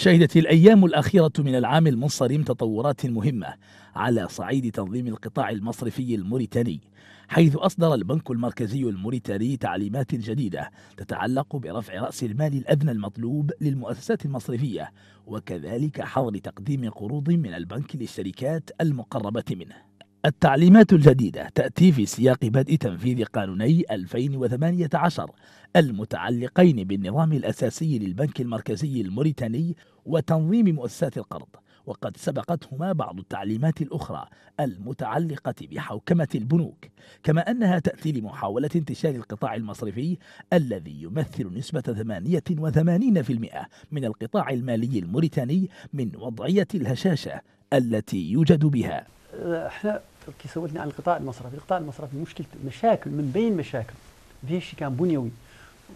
شهدت الأيام الأخيرة من العام المنصرم تطورات مهمة على صعيد تنظيم القطاع المصرفي الموريتاني حيث أصدر البنك المركزي الموريتاني تعليمات جديدة تتعلق برفع رأس المال الأدنى المطلوب للمؤسسات المصرفية وكذلك حظر تقديم قروض من البنك للشركات المقربة منه. التعليمات الجديدة تأتي في سياق بدء تنفيذ قانوني 2018 المتعلقين بالنظام الأساسي للبنك المركزي الموريتاني وتنظيم مؤسسات القرض وقد سبقتهما بعض التعليمات الأخرى المتعلقة بحوكمة البنوك كما أنها تأتي لمحاولة انتشار القطاع المصرفي الذي يمثل نسبة 88% من القطاع المالي الموريتاني من وضعية الهشاشة التي يوجد بها. إحنا كي سولتني عن القطاع المصرفي، القطاع المصرفي مشكلة مشاكل من بين مشاكل. في شيء كان بنيوي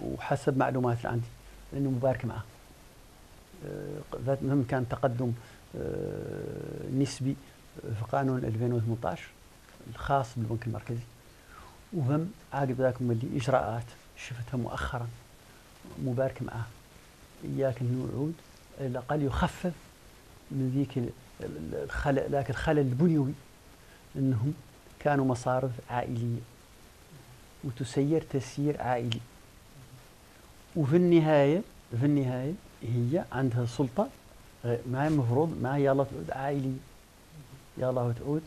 وحسب معلومات اللي عندي إنه مبارك معه. ذات مهم كان تقدم آه، نسبي في قانون 2018 الخاص بالبنك المركزي. وهم عقب ذاك اللي إجراءات شفتها مؤخرا. مبارك معه إياك انه يعود على الأقل يخفف من ذيك الخلل ذاك الخلل البنيوي إنهم كانوا مصارف عائلية وتسير تسيير عائلي. وفي النهاية في النهاية هي عندها سلطة ما المفروض ما هي الله تعود عائليه يا الله تعود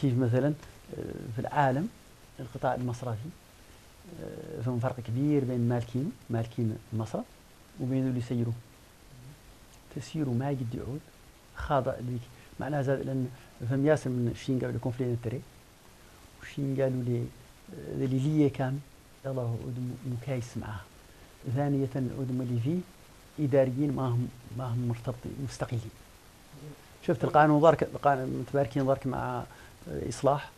كيف مثلا آه، في العالم القطاع المصرفي آه، فهم فرق كبير بين مالكين مالكين المصرف وبين اللي يسيروه تسييره ما يقد يعود. خاضع ليك. معناها زاد لأن فهم ياسر من شين قالوا لكم فلين التري وشين قالوا لي اللي لي كان. يلا مكايس معاه ثانية العدم اللي فيه إداريين ما هم ما هم مرتبطين مستقلين شفت القانون ضرك القانون متباركين ضرك مع إصلاح.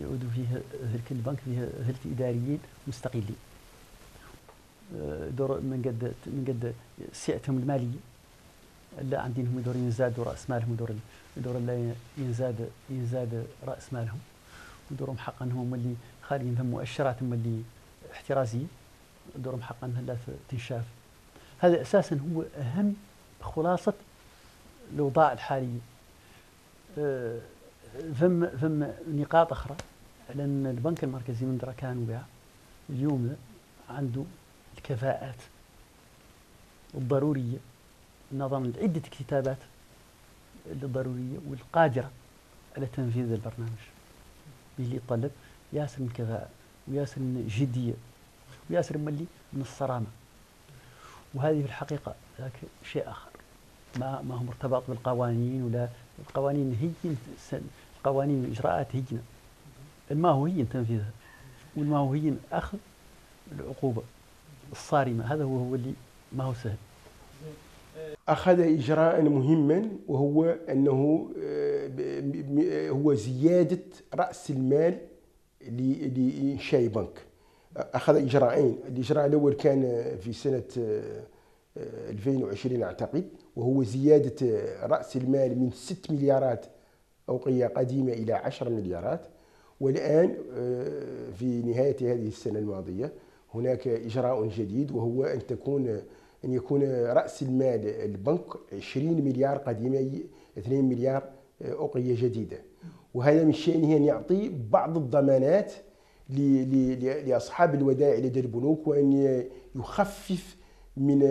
يعودوا فيه ذلك البنك فيه ذلك إداريين مستقلين دور من قد من قد سعتهم المالية. لا عندهم دور ينزاد رأس مالهم دور دور لا ينزاد ينزاد رأس مالهم. ودورهم حقا هم اللي خالين ثم مؤشرات هم اللي احترازيه دورهم حقا لا تنشاف. هذا أساسا هو أهم خلاصة الاوضاع الحاليه أه، ثم ثم نقاط أخرى. لأن البنك المركزي من دركان وبيع. اليوم عنده الكفاءات الضرورية. نظم عدة كتابات الضرورية والقادرة على تنفيذ البرنامج. اللي يطلب ياسر من كفاءة وياسر من جدية وياسر من من الصرامة. وهذه في الحقيقة شيء آخر. ما ما هو مرتبط بالقوانين ولا القوانين هي القوانين والإجراءات هينا ما هو هي تنفيذها والما هو هي أخذ العقوبة الصارمة. هذا هو اللي ما هو سهل. أخذ إجراء مهما وهو أنه هو زيادة رأس المال لإنشاء بنك. أخذ إجراءين. الإجراء الأول كان في سنة 2020 آه، أعتقد وهو زيادة رأس المال من 6 مليارات أوقية قديمة إلى 10 مليارات. والآن في نهاية هذه السنة الماضية هناك إجراء جديد وهو أن تكون أن يكون رأس المال البنك 20 مليار قديمة 2 مليار أوقية جديدة. وهذا من شأنه أن يعطي بعض الضمانات لأصحاب الودائع لدى البنوك وأن يخفف من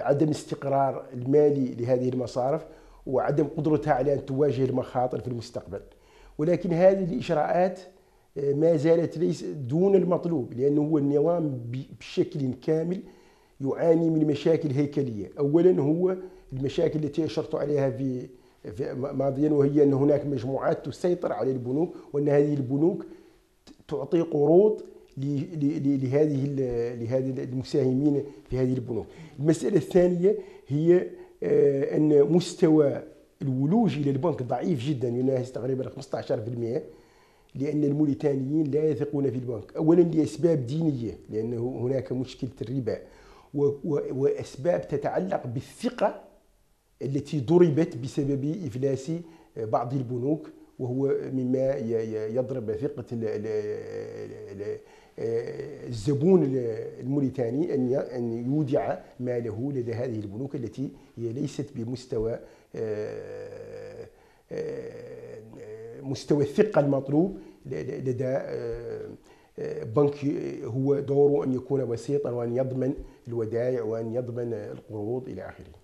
عدم استقرار المالي لهذه المصارف وعدم قدرتها على أن تواجه المخاطر في المستقبل. ولكن هذه الإجراءات ما زالت ليس دون المطلوب لأنه هو النظام بشكل كامل يعاني من مشاكل هيكلية، اولا هو المشاكل التي أشرت عليها في ماضيا وهي أن هناك مجموعات تسيطر على البنوك وأن هذه البنوك تعطي قروض لهذه لهذه المساهمين في هذه البنوك. المسألة الثانية هي آه، أن مستوى الولوج إلى البنك ضعيف جدا يناهز تقريبا 15% لأن الموريتانيين لا يثقون في البنك، اولا لأسباب دينية لأن هناك مشكلة الربا. وأسباب تتعلق بالثقة التي ضربت بسبب إفلاس بعض البنوك وهو مما يضرب ثقه الزبون الموريتاني أن أن يودع ماله لدى هذه البنوك التي هي ليست بمستوى مستوى الثقة المطلوب لدى بنك هو دوره أن يكون وسيطا وأن يضمن الودائع وأن يضمن القروض إلى آخره.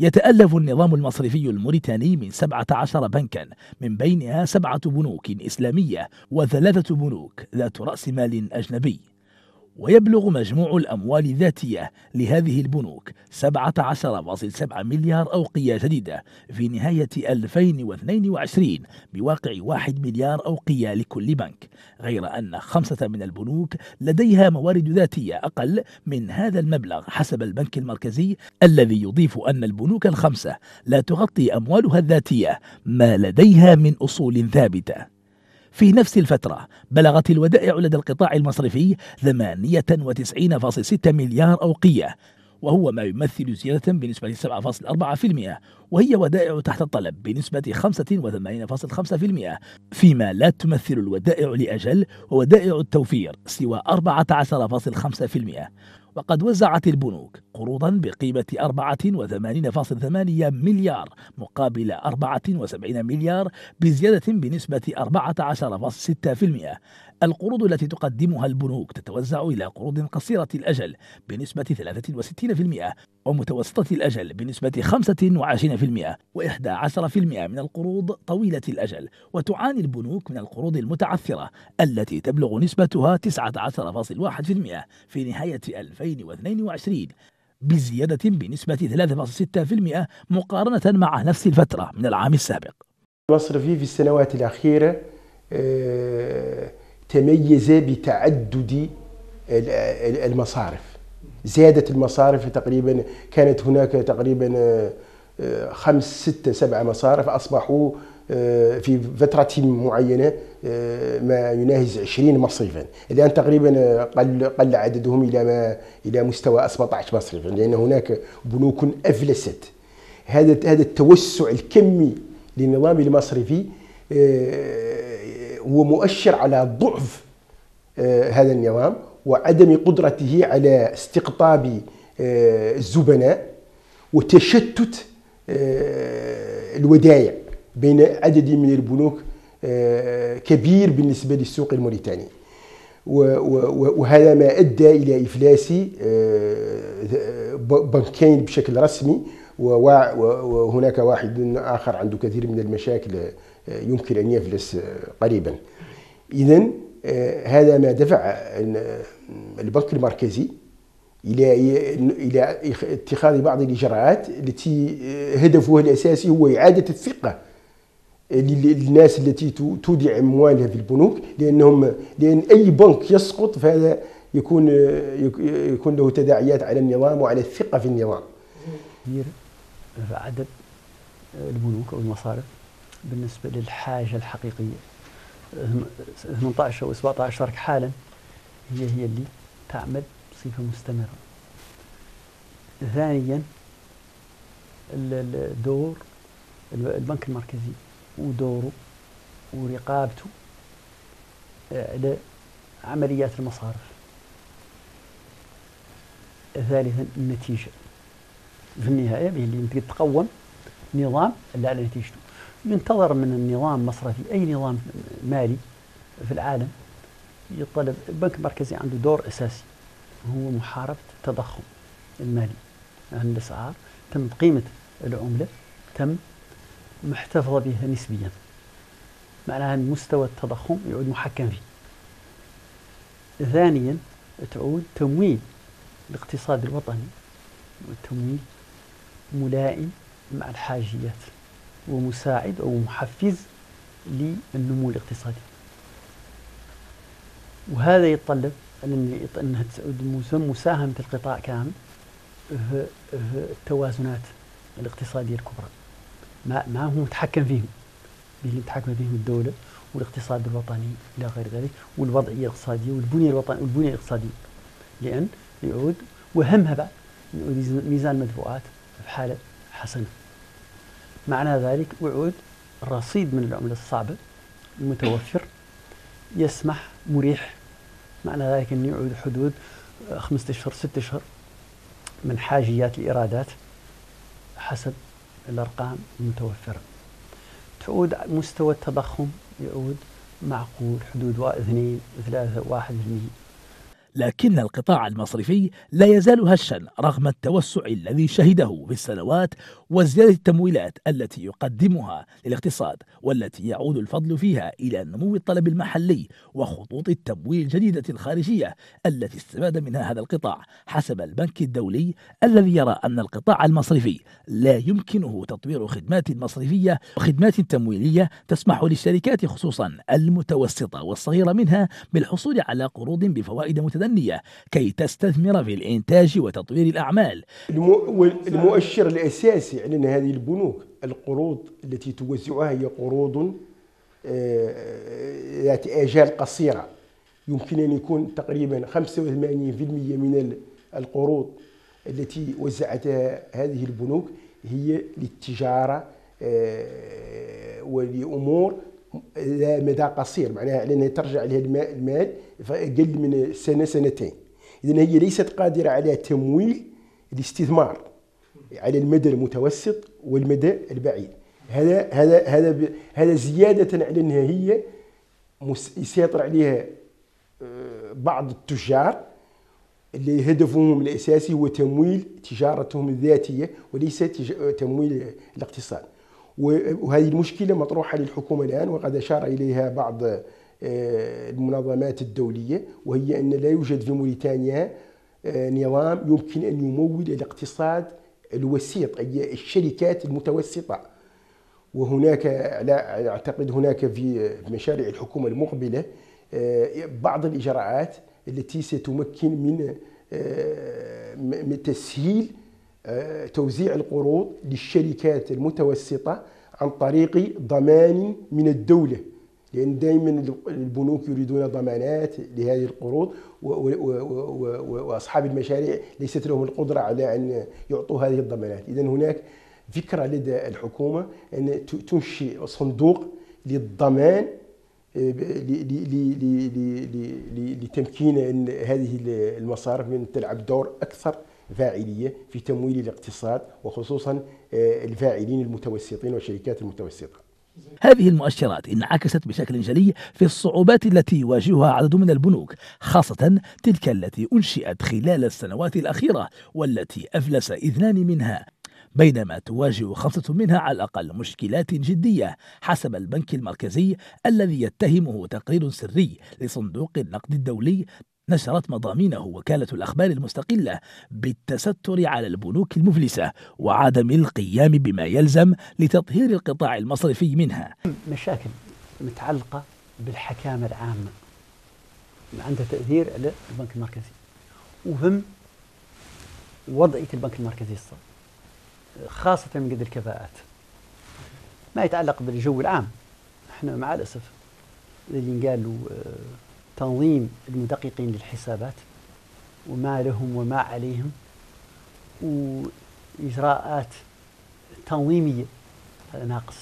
يتألف النظام المصرفي الموريتاني من 17 بنكا من بينها سبعة بنوك إسلامية وثلاثة بنوك ذات رأس مال أجنبي ويبلغ مجموع الأموال الذاتية لهذه البنوك 17.7 مليار أوقية جديدة في نهاية 2022 بواقع 1 مليار أوقية لكل بنك غير أن خمسة من البنوك لديها موارد ذاتية أقل من هذا المبلغ حسب البنك المركزي الذي يضيف أن البنوك الخمسة لا تغطي أموالها الذاتية ما لديها من أصول ثابتة. في نفس الفترة بلغت الودائع لدى القطاع المصرفي 98.6 مليار أوقية وهو ما يمثل زيادة بنسبة 7.4% وهي ودائع تحت الطلب بنسبة 85.5% فيما لا تمثل الودائع لأجل وودائع التوفير سوى 14.5% وقد وزعت البنوك قروضا بقيمة 84.8 مليار مقابل 74 مليار بزيادة بنسبة 14.6% القروض التي تقدمها البنوك تتوزع إلى قروض قصيرة الأجل بنسبة 63% ومتوسطة الأجل بنسبة 25% و11% من القروض طويلة الأجل وتعاني البنوك من القروض المتعثرة التي تبلغ نسبتها 19.1% في نهاية 2022 بزيادة بنسبة 3.6% مقارنة مع نفس الفترة من العام السابق. المصرفي في السنوات الأخيرة آه، تميز بتعدد المصارف. زادت المصارف تقريبا كانت هناك تقريبا آه، خمس ستة سبعة مصارف أصبحوا آه، في فترة معينة آه، ما يناهز 20 مصرفا. الآن تقريبا قل قل عددهم إلى ما إلى مستوى 17 مصرفا لأن هناك بنوك أفلست. هذا هذا التوسع الكمي للنظام المصرفي هو مؤشر على ضعف هذا النظام وعدم قدرته على استقطاب الزبناء وتشتت الودائع بين عدد من البنوك آه، كبير بالنسبة للسوق الموريتاني. وهذا ما أدى إلى إفلاس آه، بنكين بشكل رسمي وهناك واحد آخر عنده كثير من المشاكل آه، يمكن أن يفلس قريبا إذا هذا ما دفع البنك المركزي إلى إلى اتخاذ بعض الإجراءات التي هدفها الأساسي هو إعادة الثقة للناس التي تودع أموالها في البنوك لأنهم لأن أي بنك يسقط فهذا يكون يكون له تداعيات على النظام وعلى الثقة في النظام. عدد البنوك أو المصارف بالنسبة للحاجة الحقيقية. 18 أو 17 حالا هي هي اللي تعمل بصفه مستمرة. ثانيا الدور البنك المركزي ودوره ورقابته على عمليات المصارف. ثالثا النتيجة. في النهاية به اللي تقوم نظام اللي على نتيجته. ينتظر من النظام المصرفي أي نظام مالي في العالم يطلب البنك المركزي عنده دور أساسي هو محاربة التضخم المالي. يعني الأسعار تم قيمة العملة تم محتفظة بها نسبيا. معناها أن مستوى التضخم يعود محكم فيه. ثانيا تعود تمويل الاقتصاد الوطني والتمويل ملائم مع الحاجيات. ومساعد أو محفز للنمو الاقتصادي. وهذا يتطلب أنها مساهمة القطاع كامل في التوازنات الاقتصادية الكبرى. ما ما هو متحكم فيهم. اللي متحكم فيهم الدولة والاقتصاد الوطني إلى غير ذلك والوضعية الاقتصادية والبنية الوطنية والبنية الاقتصادية. لأن يعود وهمها بعد ميزان المدفوعات في حالة حسنة. معنى ذلك وعود رصيد من العملة الصعبة المتوفر يسمح مريح. معنى ذلك أن يعود حدود خمسة أشهر ستة أشهر من حاجيات الإيرادات حسب الأرقام المتوفرة. تعود مستوى التضخم يعود معقول حدود 2 3 1% لكن القطاع المصرفي لا يزال هشا رغم التوسع الذي شهده في السنوات وزيادة التمويلات التي يقدمها للاقتصاد والتي يعود الفضل فيها إلى نمو الطلب المحلي وخطوط التمويل الجديدة الخارجية التي استفاد منها هذا القطاع حسب البنك الدولي الذي يرى أن القطاع المصرفي لا يمكنه تطوير خدمات مصرفية وخدمات تمويلية تسمح للشركات خصوصا المتوسطة والصغيرة منها بالحصول على قروض بفوائد متدنية كي تستثمر في الإنتاج وتطوير الأعمال. المؤشر الأساسي أن هذه البنوك القروض التي توزعها هي قروض آه، ذات آجال قصيرة. يمكن أن يكون تقريبا 85% من القروض التي وزعتها هذه البنوك هي للتجارة آه، ولأمور مدى قصير معناها لأنها ترجع عليها المال أقل من سنة سنتين. إذا هي ليست قادرة على تمويل الاستثمار على المدى المتوسط والمدى البعيد. هذا هذا هذا هذا زيادة على إنها هي يسيطر عليها آه، بعض التجار اللي هدفهم الأساسي هو تمويل تجارتهم الذاتية وليس تمويل الاقتصاد. وهذه المشكلة مطروحة للحكومة الآن وقد أشار إليها بعض آه، المنظمات الدولية وهي أن لا يوجد في موريتانيا آه، نظام يمكن أن يمول الاقتصاد الوسيط أي الشركات المتوسطة. وهناك لا أعتقد هناك في مشاريع الحكومة المقبلة آه، بعض الإجراءات التي ستمكن من تسهيل توزيع القروض للشركات المتوسطة عن طريق ضمان من الدولة لأن دائما البنوك يريدون ضمانات لهذه القروض وأصحاب المشاريع ليست لهم القدرة على أن يعطوا هذه الضمانات. إذا هناك فكرة لدى الحكومة أن تنشئ صندوق للضمان لتمكين هذه المصارف من تلعب دور أكثر فاعلية في تمويل الاقتصاد وخصوصا آه، الفاعلين المتوسطين والشركات المتوسطة. هذه المؤشرات انعكست بشكل جلي في الصعوبات التي يواجهها عدد من البنوك خاصة تلك التي أنشئت خلال السنوات الأخيرة والتي أفلس اثنان منها. بينما تواجه خمسة منها على الأقل مشكلات جدية حسب البنك المركزي الذي يتهمه تقرير سري لصندوق النقد الدولي نشرت مضامينه وكالة الأخبار المستقلة بالتستر على البنوك المفلسة وعدم القيام بما يلزم لتطهير القطاع المصرفي منها. مشاكل متعلقة بالحكامة العامة عندها تأثير على البنك المركزي وهم وضعية البنك المركزي الصار خاصة من قد الكفاءات. ما يتعلق بالجو العام. إحنا مع الأسف اللي قال له تنظيم المدققين للحسابات وما لهم وما عليهم وإجراءات تنظيمية. هذا ناقص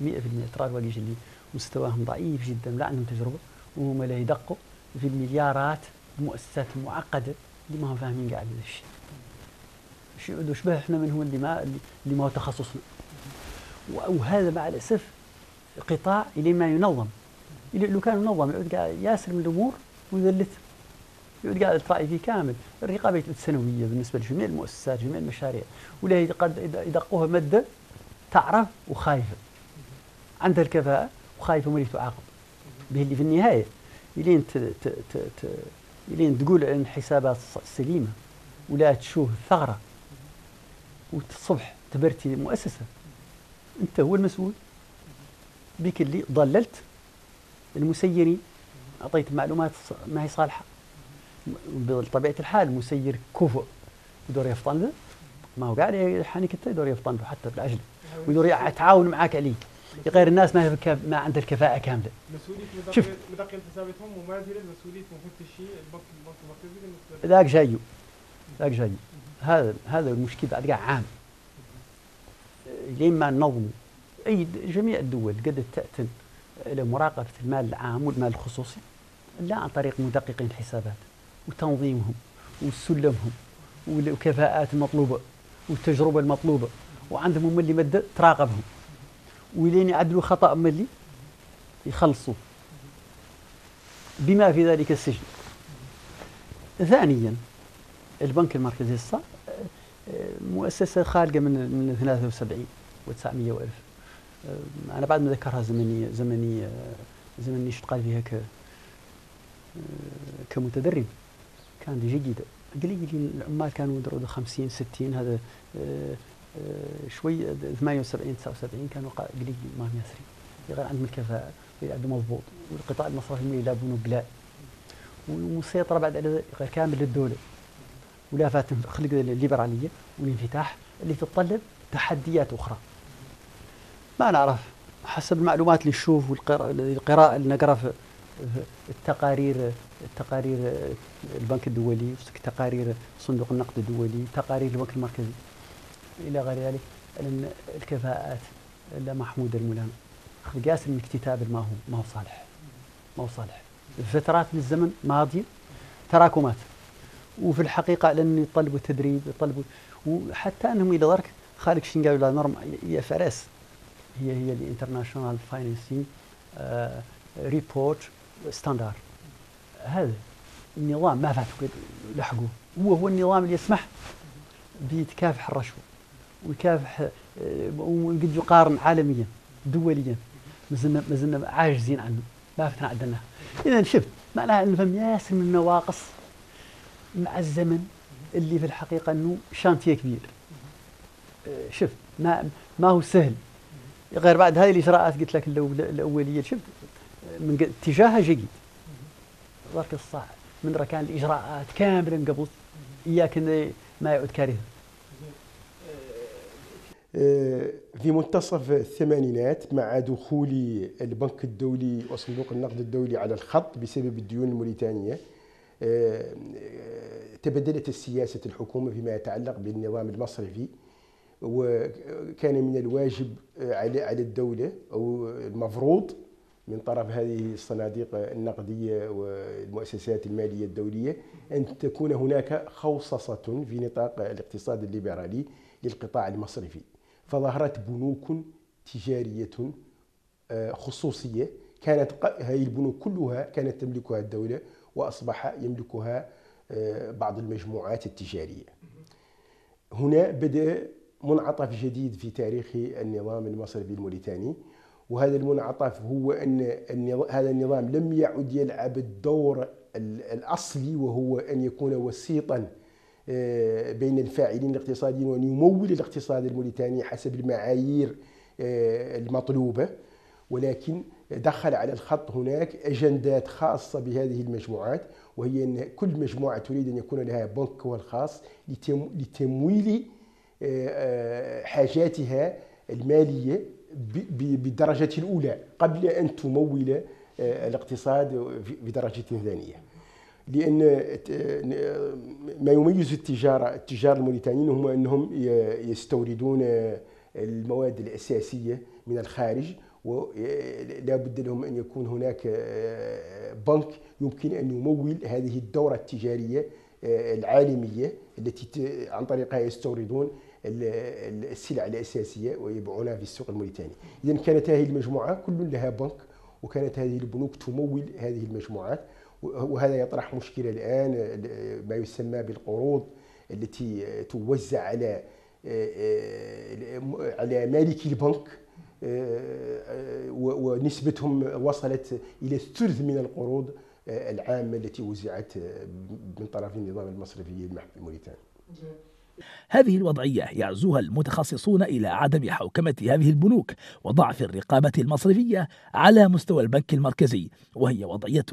100% ترى الوقيش اللي مستواهم ضعيف جدا لا عندهم تجربة وهم لا يدقوا في المليارات المؤسسات المعقدة اللي ما هم فاهمين قاعد هذا الشيء. شو شبه إحنا منهم اللي ما اللي ما هو تخصصنا؟ وهذا مع الأسف قطاع إلى ما ينظم. لو كان منظم يعود قاعد ياسلم الأمور ويذلث. يعود قاعد الرأي فيه كامل. الرقابة السنوية بالنسبة لجميع المؤسسات جميع المشاريع. ولا قد يدقوها مدة تعرف وخايفة. عندها الكفاءة وخايفة من تعاقب. به اللي في النهاية. الين الين تقول عن حسابات سليمة. ولا تشوف ثغره والصبح تبرتي مؤسسه أنت هو المسؤول. بك اللي ضللت. المسيرين أعطيت معلومات ما هي صالحة. بطبيعة الحال المسير كفؤ يدور يفطن له. ما هو قاعد يحنك انت يدور يفطن له حتى بالعجله ويدور يتعاون معك عليه. غير الناس ما ما عنده الكفاءة كاملة. مسؤولية شوف. مدقق حساباتهم مماثلة لمسؤولية مفتشي البنك البنك المركزي ذاك جايو. ذاك جايو. هذا هذا المشكلة بعد قاع عام. لين ما ننظموا اي جميع الدول قد تأتن. لمراقبة المال العام والمال الخصوصي لا عن طريق مدققين الحسابات وتنظيمهم وسلمهم والكفاءات المطلوبة والتجربة المطلوبة. وعندهم ملي مدة تراقبهم. ولين يعدلوا خطأ ملي يخلصوا. بما في ذلك السجن. ثانيا البنك المركزي الصا مؤسسة خارجة من من 73 و900 وألف. أنا بعد ما ذكرها زمني زمني زمني اشتغل فيها ك كمتدرب. كان جيدة. قليل العمال كانوا يدروا 50 60 هذا شوي 78 79 كانوا قليل ما يسري غير عندهم الكفاءة. عندهم مضبوط. والقطاع المصرفي يلعبون بلاء. ومسيطرة بعد غير كامل للدولة. ولا فاتن خلق الليبرالية والانفتاح اللي تتطلب تحديات أخرى. ما نعرف حسب المعلومات اللي نشوف والقراءة اللي نقرأ في التقارير التقارير البنك الدولي تقارير صندوق النقد الدولي تقارير البنك المركزي إلى غير ذلك ان الكفاءات لا محمود الملام قياس من الكتاب ما هو ما هو صالح. ما هو صالح. فترات من الزمن ماضيه تراكمات. وفي الحقيقة لأن يطلبوا تدريب يطلبوا وحتى أنهم إلى درك خالق شين قالوا نورم هي فرس هي هي الانترناشونال فاينانسينج ريبورت ستاندر هذا النظام ما فاتوا لحقوه هو هو النظام اللي يسمح بتكافح الرشوة ويكافح آه، وقد يقارن عالميا دوليا. مازلنا مازلنا عاجزين عنه. ما فتنا عندنا اذا شفت معناها انه فهم ياسر من النواقص مع الزمن اللي في الحقيقة أنه شانتيه كبير. آه، شفت ما ما هو سهل. غير بعد هذه الاجراءات قلت لك الأولية شفت من اتجاهها جيد. ذاك الصح. من ركان الإجراءات كاملا قبل. إياك ما يعود كارثه آه، في منتصف الثمانينات مع دخول البنك الدولي وصندوق النقد الدولي على الخط بسبب الديون الموريتانية آه، تبدلت السياسة الحكومة فيما يتعلق بالنظام المصرفي. وكان من الواجب على على الدولة أو المفروض من طرف هذه الصناديق النقدية والمؤسسات المالية الدولية أن تكون هناك خوصصة في نطاق الاقتصاد الليبرالي للقطاع المصرفي. فظهرت بنوك تجارية آه، خصوصية. كانت هذه البنوك كلها كانت تملكها الدولة وأصبح يملكها آه، بعض المجموعات التجارية. هنا بدأ منعطف جديد في تاريخ النظام المصرفي الموريتاني وهذا المنعطف هو أن هذا النظام لم يعد يلعب الدور الأصلي وهو أن يكون وسيطا آه، بين الفاعلين الاقتصاديين وأن يمول الاقتصاد الموريتاني حسب المعايير آه، المطلوبة. ولكن دخل على الخط هناك أجندات خاصة بهذه المجموعات وهي أن كل مجموعة تريد أن يكون لها بنكها الخاص لتمويل حاجاتها المالية بالدرجة الأولى قبل أن تمول الاقتصاد بدرجة ثانية. لأن ما يميز التجاره التجار الموريتانيين هم أنهم يستوردون المواد الأساسية من الخارج ولا بد لهم أن يكون هناك بنك يمكن أن يمول هذه الدورة التجارية العالمية التي عن طريقها يستوردون السلع الأساسية ويبيعونها في السوق الموريتاني. اذا كانت هذه المجموعة كل لها بنك وكانت هذه البنوك تمول هذه المجموعات وهذا يطرح مشكلة الآن ما يسمى بالقروض التي توزع على على مالكي البنك ونسبتهم وصلت إلى الثلث من القروض العامة التي وزعت من طرف النظام المصرفي الموريتاني. هذه الوضعية يعزوها المتخصصون إلى عدم حوكمة هذه البنوك وضعف الرقابة المصرفية على مستوى البنك المركزي وهي وضعية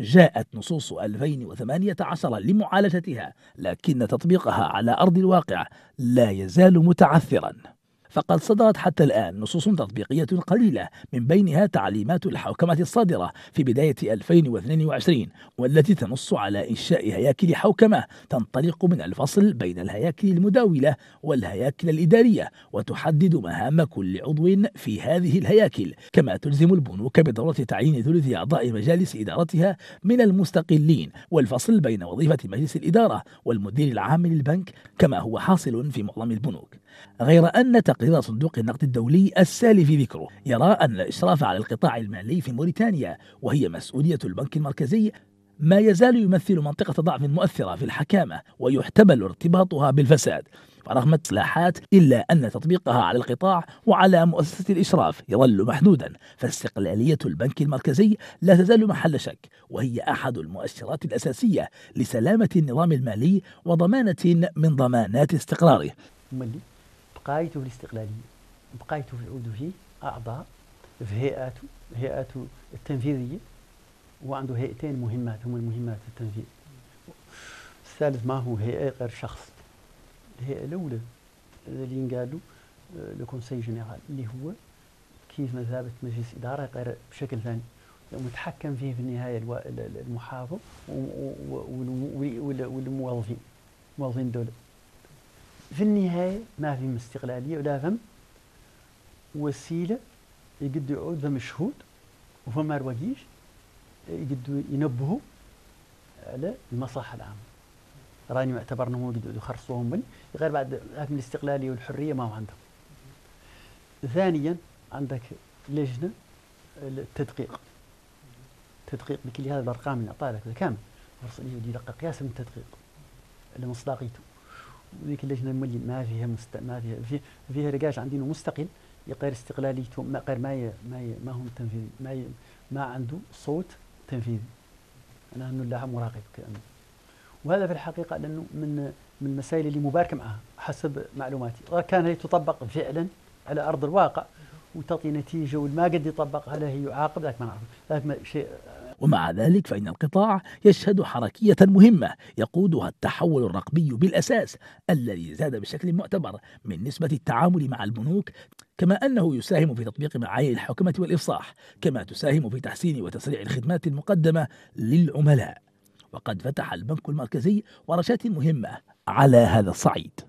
جاءت نصوص 2018 لمعالجتها لكن تطبيقها على أرض الواقع لا يزال متعثرا. فقد صدرت حتى الآن نصوص تطبيقية قليلة من بينها تعليمات الحوكمة الصادرة في بداية 2022 والتي تنص على إنشاء هياكل حوكمة تنطلق من الفصل بين الهياكل المداولة والهياكل الإدارية وتحدد مهام كل عضو في هذه الهياكل كما تلزم البنوك بضرورة تعيين ثلث أعضاء مجالس إدارتها من المستقلين والفصل بين وظيفة مجلس الإدارة والمدير العام للبنك كما هو حاصل في معظم البنوك. غير أن تقرير صندوق النقد الدولي السالي في ذكره. يرى أن الإشراف على القطاع المالي في موريتانيا وهي مسؤولية البنك المركزي ما يزال يمثل منطقة ضعف مؤثرة في الحكامة ويحتمل ارتباطها بالفساد. فرغم الإصلاحات إلا أن تطبيقها على القطاع وعلى مؤسسة الإشراف يظل محدودا فاستقلالية البنك المركزي لا تزال محل شك وهي أحد المؤشرات الأساسية لسلامة النظام المالي وضمانة من ضمانات استقراره. بقايته الاستقلالية بقايته في العود فيه أعضاء في هيئاته هيئاته التنفيذية وعنده هيئتين مهمات هم المهمات التنفيذ الثالث ما هو؟ هيئة غير شخص. الهيئة الأولى اللي ينقالوا لو كونسي جينيرال اللي هو كيف مثابة مجلس إدارة غير بشكل ثاني. متحكم فيه في النهاية المحافظ والموظفين موظفين الدولة. في النهاية ما في استقلالية ولا فم وسيلة يقدر يعود فم الشهود وفم الوقيش يقدروا ينبهوا على المصلحة العامة. راني معتبر إنهم يقدروا يخرصوهم من غير بعد لكن الاستقلالية والحرية ما هو عندهم. ثانيا عندك لجنة التدقيق تدقيق بكل هذه الأرقام اللي أعطاها لك. كامل فرصة يدقق قياس من التدقيق. لمصداقيته. وذيك اللجنه المولي ما فيها مست... ما فيها في فيها رجاج عندنا مستقل غير استقلاليته ما غير ما ي... ما ي... ما هو تنفيذي ما ي... ما عنده صوت تنفيذي. أنا أنه لا مراقب كأنه. وهذا في الحقيقة لأنه من من المسائل اللي مبارك معها حسب معلوماتي. كان هي تطبق فعلا على أرض الواقع وتعطي نتيجة والما قد يطبق هل هي يعاقب ذاك ما نعرف. ذاك شيء ومع ذلك فإن القطاع يشهد حركية مهمة يقودها التحول الرقمي بالأساس الذي زاد بشكل معتبر من نسبة التعامل مع البنوك كما أنه يساهم في تطبيق معايير الحوكمة والإفصاح كما تساهم في تحسين وتسريع الخدمات المقدمة للعملاء. وقد فتح البنك المركزي ورشات مهمة على هذا الصعيد.